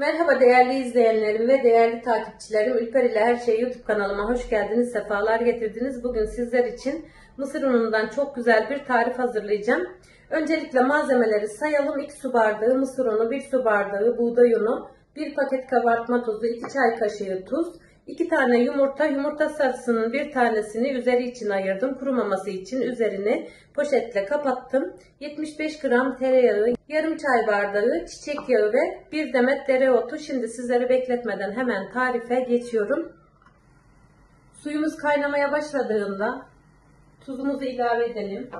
Merhaba değerli izleyenlerim ve değerli takipçilerim. Ülper ile Her Şey YouTube kanalıma hoş geldiniz, sefalar getirdiniz. Bugün sizler için mısır unundan çok güzel bir tarif hazırlayacağım. Öncelikle malzemeleri sayalım. 2 su bardağı mısır unu, 1 su bardağı buğday unu, 1 paket kabartma tozu, 2 çay kaşığı tuz, 2 tane yumurta, yumurta sarısının bir tanesini üzeri için ayırdım. Kurumaması için üzerini poşetle kapattım. 75 gram tereyağı, yarım çay bardağı çiçek yağı ve bir demet dereotu. Şimdi sizleri bekletmeden hemen tarife geçiyorum. Suyumuz kaynamaya başladığında tuzumuzu ilave edelim.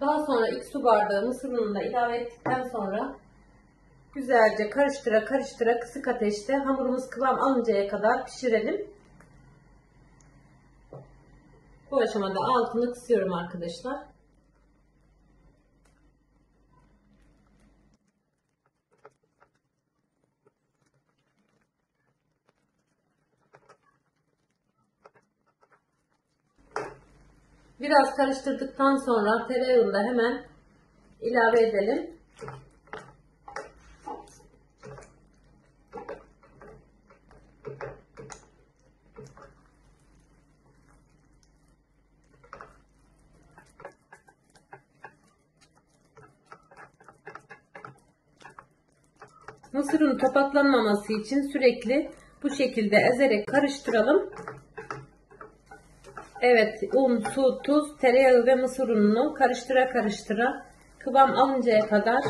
Daha sonra 2 su bardağı mısır ununu da ilave ettikten sonra güzelce karıştıra karıştıra kısık ateşte hamurumuz kıvam alıncaya kadar pişirelim. Bu aşamada altını kısıyorum arkadaşlar. Biraz karıştırdıktan sonra tereyağını da hemen ilave edelim. Mısır unu topaklanmaması için sürekli bu şekilde ezerek karıştıralım. Evet un, su, tuz, tereyağı ve mısır ununu karıştıra karıştıra kıvam alıncaya kadar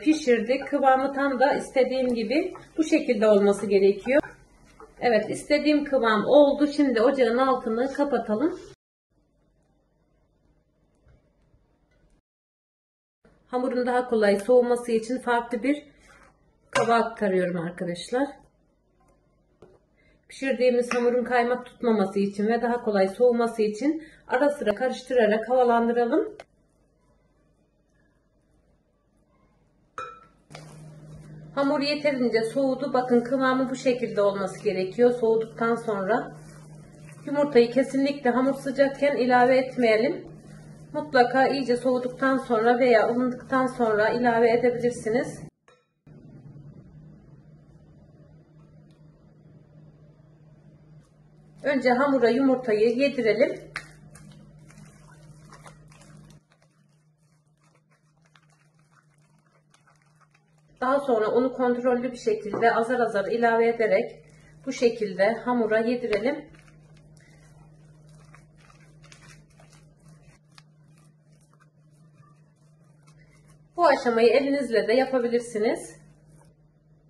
pişirdik. Kıvamı tam da istediğim gibi bu şekilde olması gerekiyor. Evet istediğim kıvam oldu. Şimdi ocağın altını kapatalım. Hamurun daha kolay soğuması için farklı bir kaba aktarıyorum arkadaşlar. Pişirdiğimiz hamurun kaymak tutmaması için ve daha kolay soğuması için ara sıra karıştırarak havalandıralım. Hamur yeterince soğudu. Bakın kıvamı bu şekilde olması gerekiyor. Soğuduktan sonra yumurtayı kesinlikle hamur sıcakken ilave etmeyelim. Mutlaka iyice soğuduktan sonra veya ılındıktan sonra ilave edebilirsiniz. Önce hamura yumurtayı yedirelim. Daha sonra onu kontrollü bir şekilde azar azar ilave ederek bu şekilde hamura yedirelim. Bu aşamayı elinizle de yapabilirsiniz.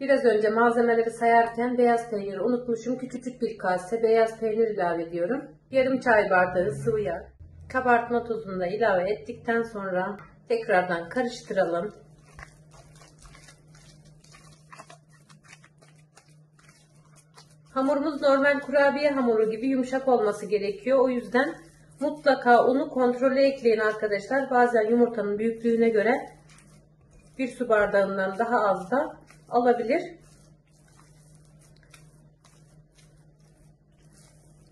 Biraz önce malzemeleri sayarken beyaz peyniri unutmuşum. Küçücük bir kase beyaz peynir ilave ediyorum. Yarım çay bardağı sıvı yağ. Kabartma tozunu da ilave ettikten sonra tekrardan karıştıralım. Hamurumuz normal kurabiye hamuru gibi yumuşak olması gerekiyor. O yüzden mutlaka unu kontrolü ekleyin arkadaşlar. Bazen yumurtanın büyüklüğüne göre bir su bardağından daha az da alabilir.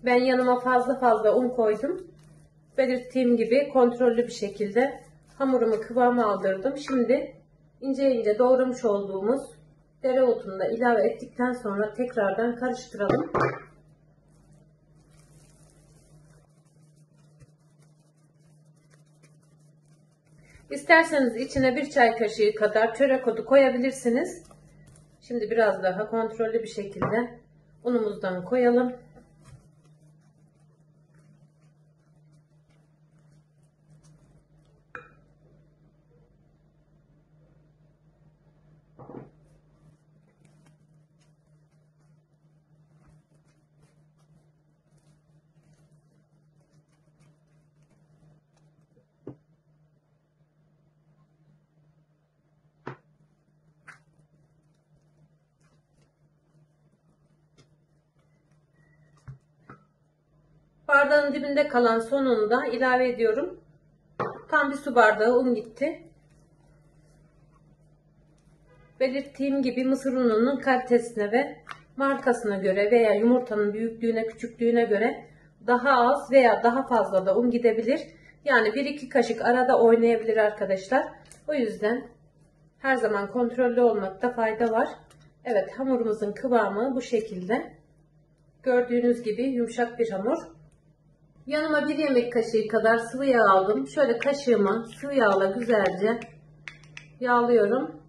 Ben yanıma fazla fazla un koydum. Belirttiğim gibi kontrollü bir şekilde hamurumu kıvama aldırdım. Şimdi ince ince doğramış olduğumuz dereotunu da ilave ettikten sonra tekrardan karıştıralım. İsterseniz içine bir çay kaşığı kadar çörek otu koyabilirsiniz. Şimdi biraz daha kontrollü bir şekilde unumuzdan koyalım. Bardağın dibinde kalan sonunu da ilave ediyorum. Tam bir su bardağı un gitti. Belirttiğim gibi mısır ununun kalitesine ve markasına göre veya yumurtanın büyüklüğüne küçüklüğüne göre daha az veya daha fazla da un gidebilir. Yani 1-2 kaşık arada oynayabilir arkadaşlar. O yüzden her zaman kontrollü olmakta fayda var. Evet hamurumuzun kıvamı bu şekilde. Gördüğünüz gibi yumuşak bir hamur. Yanıma bir yemek kaşığı kadar sıvı yağ aldım. Şöyle kaşığımı sıvı yağla güzelce yağlıyorum.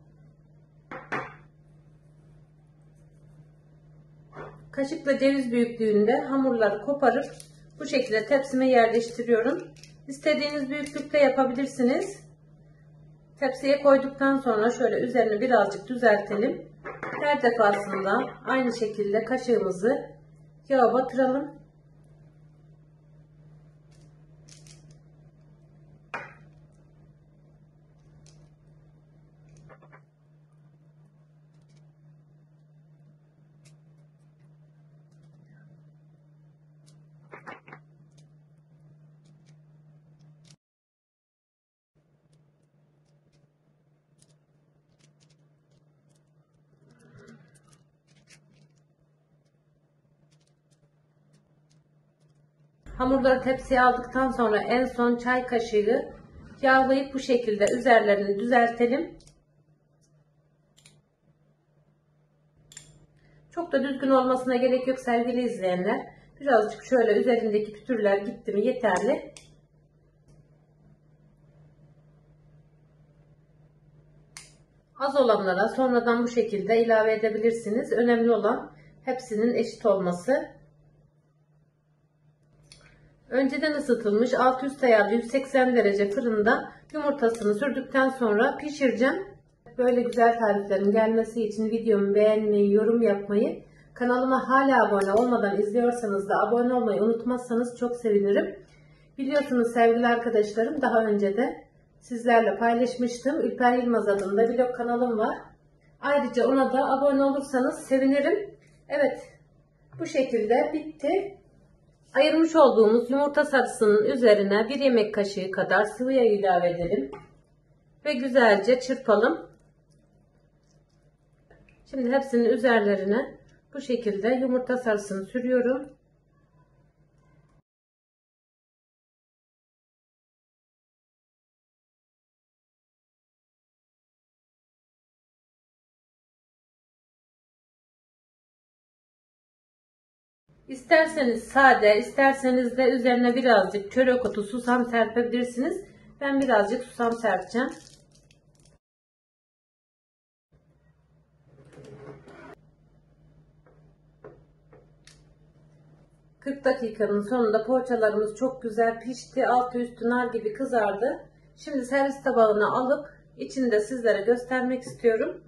Kaşıkla ceviz büyüklüğünde hamurları koparıp bu şekilde tepsime yerleştiriyorum. İstediğiniz büyüklükte yapabilirsiniz. Tepsiye koyduktan sonra şöyle üzerini birazcık düzeltelim. Her defasında aynı şekilde kaşığımızı yağa batıralım. Hamurları tepsiye aldıktan sonra en son çay kaşığı yağlayıp bu şekilde üzerlerini düzeltelim. Çok da düzgün olmasına gerek yok sevgili izleyenler. Birazcık şöyle üzerindeki pütürler gitti mi yeterli. Az olanlara sonradan bu şekilde ilave edebilirsiniz. Önemli olan hepsinin eşit olması. Önceden ısıtılmış alt üst ayarlı 180 derece fırında yumurtasını sürdükten sonra pişireceğim. Böyle güzel tariflerin gelmesi için videomu beğenmeyi, yorum yapmayı, kanalıma hala abone olmadan izliyorsanız da abone olmayı unutmazsanız çok sevinirim. Biliyorsunuz sevgili arkadaşlarım daha önce de sizlerle paylaşmıştım. Ülper Yılmaz adında vlog kanalım var. Ayrıca ona da abone olursanız sevinirim. Evet bu şekilde bitti. Ayırmış olduğumuz yumurta sarısının üzerine bir yemek kaşığı kadar sıvı yağ ilave edelim. Ve güzelce çırpalım. Şimdi hepsinin üzerlerine bu şekilde yumurta sarısını sürüyorum. İsterseniz sade, isterseniz de üzerine birazcık çörek otu, susam serpebilirsiniz. Ben birazcık susam serpeceğim. ...40 dakikanın sonunda poğaçalarımız çok güzel pişti. Altı üstü nar gibi kızardı. Şimdi servis tabağına alıp içini de sizlere göstermek istiyorum.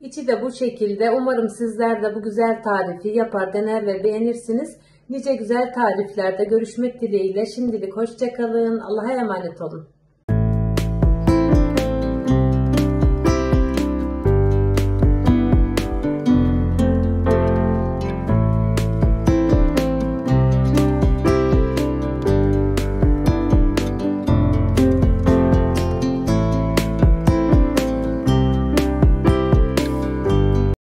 İçi de bu şekilde. Umarım sizler de bu güzel tarifi yapar, dener ve beğenirsiniz. Nice güzel tariflerde görüşmek dileğiyle. Şimdilik hoşçakalın. Allah'a emanet olun.